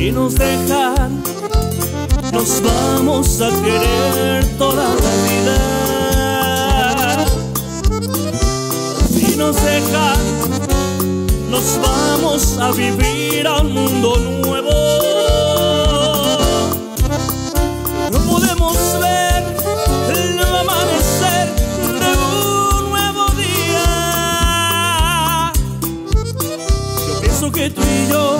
Si nos dejan, nos vamos a querer toda la vida. Si nos dejan, nos vamos a vivir a un mundo nuevo. No podemos ver el amanecer de un nuevo día. Yo pienso que tú y yo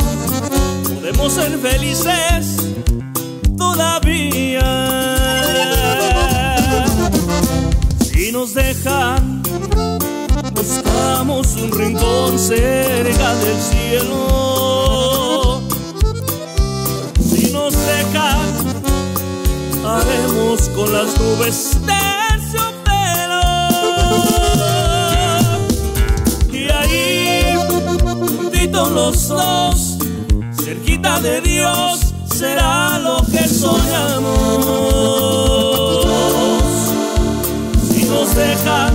podemos ser felices todavía. Si nos dejan, buscamos un rincón cerca del cielo. Si nos dejan, haremos con las nubes terciopelo. Y ahí, juntitos los dos, cerquita de Dios, será lo que soñamos. Si nos dejan,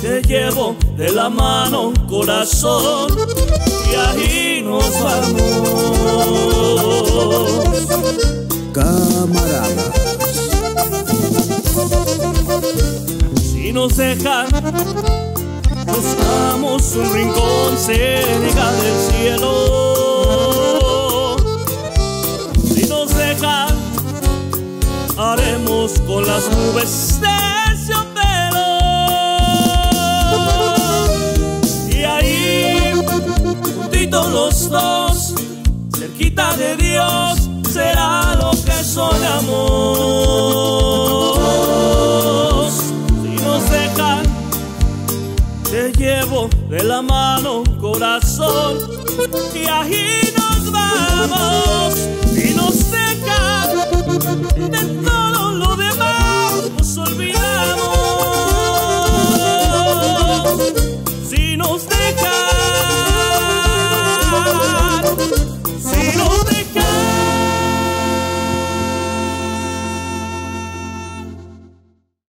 te llevo de la mano, corazón, y ahí nos vamos. Camaradas, Si nos dejan, buscamos un rincón cerca del cielo. Haremos con las nubes terciopelo. Y ahí, juntitos los dos, cerquita de Dios, será lo que soñamos. Si nos dejan, te llevo de la mano, corazón, y ahí nos vamos.